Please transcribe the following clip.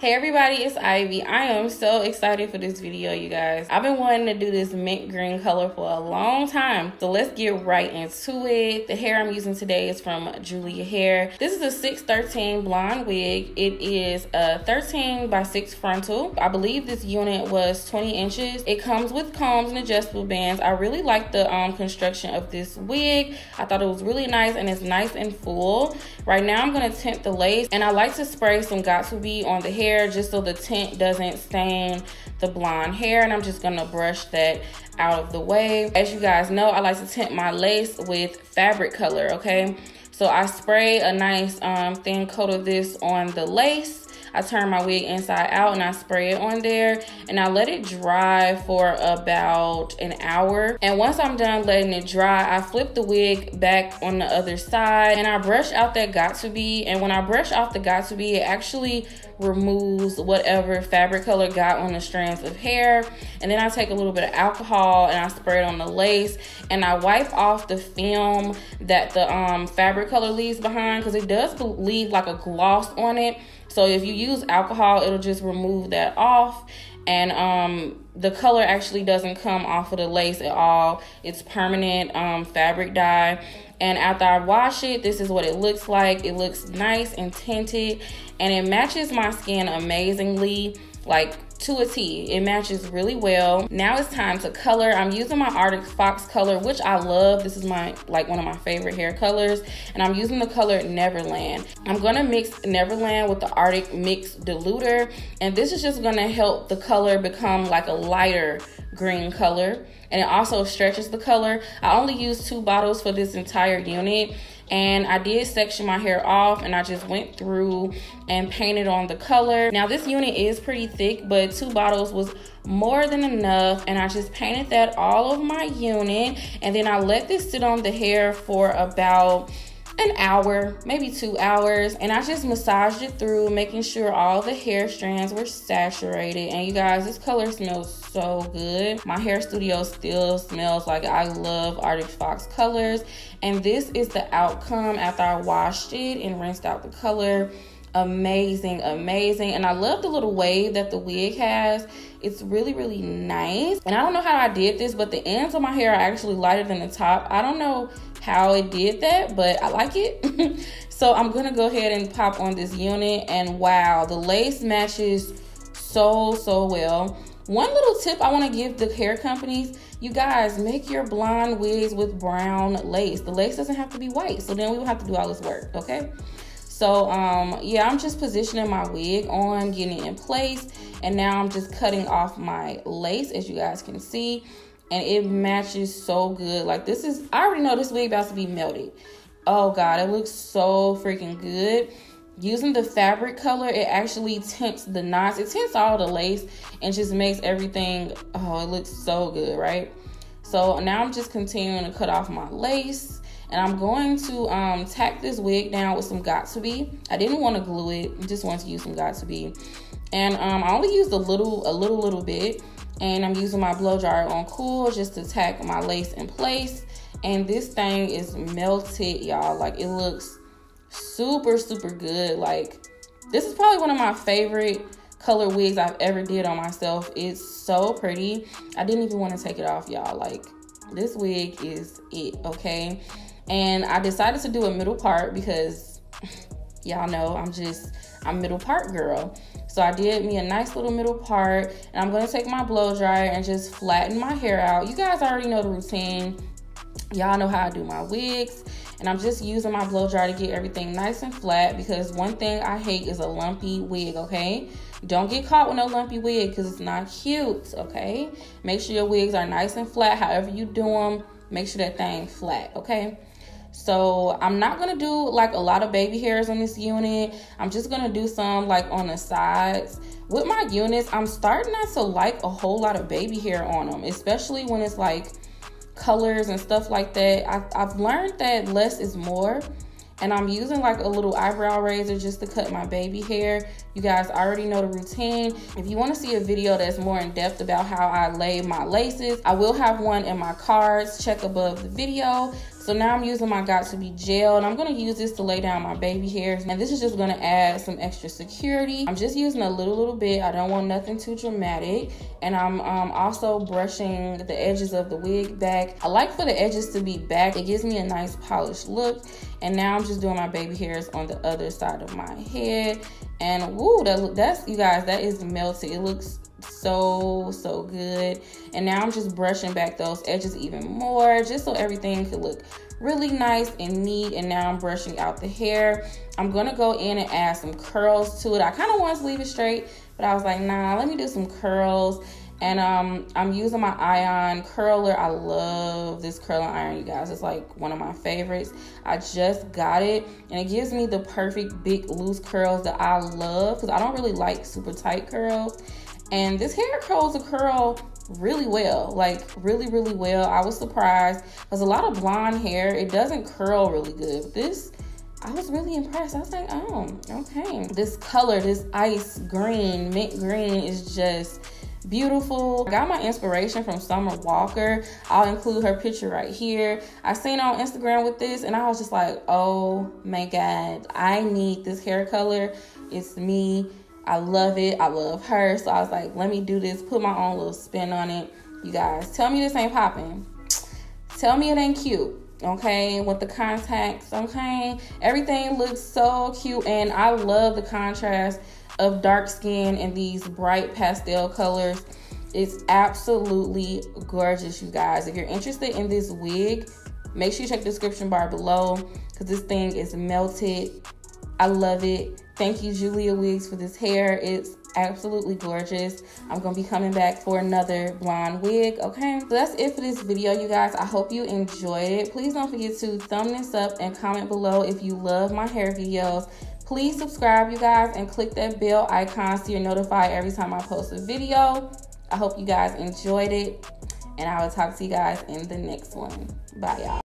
Hey everybody, it's Ivy. I am so excited for this video, you guys. I've been wanting to do this mint green color for a long time. So let's get right into it. The hair I'm using today is from Julia Hair. This is a 613 blonde wig. It is a 13 by 6 frontal. I believe this unit was 20 inches. It comes with combs and adjustable bands. I really like the um, construction of this wig. I thought it was really nice and it's nice and full. Right now I'm going to tint the lace and I like to spray some Got2b on the hair hair just so the tint doesn't stain the blonde hair and I'm just gonna brush that out of the way. As you guys know, I like to tint my lace with fabric color, okay? So I spray a nice um, thin coat of this on the lace I turn my wig inside out and I spray it on there and I let it dry for about an hour. And once I'm done letting it dry, I flip the wig back on the other side and I brush out that Got2b. And when I brush off the Got2b, it actually removes whatever fabric color got on the strands of hair. And then I take a little bit of alcohol and I spray it on the lace and I wipe off the film that the um, fabric color leaves behind because it does leave like a gloss on it. So if you use alcohol, it'll just remove that off. And um, the color actually doesn't come off of the lace at all. It's permanent um, fabric dye. And after I wash it, this is what it looks like. It looks nice and tinted and it matches my skin amazingly. Like to a T. It matches really well. Now it's time to color. I'm using my Arctic Fox color, which I love. This is my like one of my favorite hair colors. And I'm using the color Neverland. I'm gonna mix Neverland with the Arctic Mix Diluter. And this is just gonna help the color become like a lighter green color. And it also stretches the color. I only used two bottles for this entire unit and I did section my hair off and I just went through and painted on the color. Now this unit is pretty thick, but two bottles was more than enough and I just painted that all over my unit and then I let this sit on the hair for about an hour, maybe two hours, and I just massaged it through, making sure all the hair strands were saturated. And you guys, this color smells so good. My hair studio still smells like I love Arctic Fox colors. And this is the outcome after I washed it and rinsed out the color amazing amazing and i love the little wave that the wig has it's really really nice and i don't know how i did this but the ends of my hair are actually lighter than the top i don't know how it did that, but I like it. so I'm gonna go ahead and pop on this unit and wow, the lace matches so, so well. One little tip I wanna give the hair companies, you guys make your blonde wigs with brown lace. The lace doesn't have to be white, so then we don't have to do all this work, okay? So um, yeah, I'm just positioning my wig on, getting it in place, and now I'm just cutting off my lace, as you guys can see and it matches so good. Like this is, I already know this wig about to be melted. Oh God, it looks so freaking good. Using the fabric color, it actually tints the knots. It tints all the lace and just makes everything, oh, it looks so good, right? So now I'm just continuing to cut off my lace and I'm going to um, tack this wig down with some Got2b. I didn't want to glue it, I just wanted to use some Got2b. And um, I only used a little, a little, little bit and I'm using my blow dryer on cool just to tack my lace in place. And this thing is melted, y'all. Like it looks super, super good. Like this is probably one of my favorite color wigs I've ever did on myself. It's so pretty. I didn't even want to take it off, y'all. Like this wig is it, okay? And I decided to do a middle part because y'all know I'm just I'm middle part girl. So I did me a nice little middle part and I'm to take my blow dryer and just flatten my hair out. You guys already know the routine. Y'all know how I do my wigs. And I'm just using my blow dryer to get everything nice and flat because one thing I hate is a lumpy wig, okay? Don't get caught with no lumpy wig because it's not cute, okay? Make sure your wigs are nice and flat. However you do them, make sure that thing flat, okay? So I'm not gonna do like a lot of baby hairs on this unit. I'm just gonna do some like on the sides. With my units, I'm starting not to like a whole lot of baby hair on them, especially when it's like colors and stuff like that. I, I've learned that less is more and I'm using like a little eyebrow razor just to cut my baby hair. You guys already know the routine. If you want to see a video that's more in depth about how I lay my laces, I will have one in my cards. Check above the video. So now I'm using my Got2b gel and I'm going to use this to lay down my baby hairs. And this is just going to add some extra security. I'm just using a little, little bit. I don't want nothing too dramatic. And I'm um, also brushing the edges of the wig back. I like for the edges to be back. It gives me a nice polished look. And now I'm just doing my baby hairs on the other side of my head. And woo, that, that's, you guys, that is melted. It looks so so good and now i'm just brushing back those edges even more just so everything could look really nice and neat and now i'm brushing out the hair i'm gonna go in and add some curls to it i kind of want to leave it straight but i was like nah let me do some curls and um, I'm using my Ion curler. I love this curling iron, you guys. It's like one of my favorites. I just got it, and it gives me the perfect big loose curls that I love because I don't really like super tight curls. And this hair curls a curl really well, like really, really well. I was surprised because a lot of blonde hair, it doesn't curl really good. But this, I was really impressed. I was like, oh, okay. This color, this ice green, mint green is just beautiful. I got my inspiration from Summer Walker. I'll include her picture right here. I seen on Instagram with this and I was just like, oh my God, I need this hair color. It's me. I love it. I love her. So I was like, let me do this, put my own little spin on it. You guys, tell me this ain't popping. Tell me it ain't cute. Okay, with the contacts, okay? Everything looks so cute, and I love the contrast of dark skin and these bright pastel colors. It's absolutely gorgeous, you guys. If you're interested in this wig, make sure you check the description bar below because this thing is melted. I love it. Thank you, Julia Wigs, for this hair. It's absolutely gorgeous. I'm going to be coming back for another blonde wig, okay? So that's it for this video, you guys. I hope you enjoyed it. Please don't forget to thumb this up and comment below if you love my hair videos. Please subscribe, you guys, and click that bell icon so you're notified every time I post a video. I hope you guys enjoyed it, and I will talk to you guys in the next one. Bye, y'all.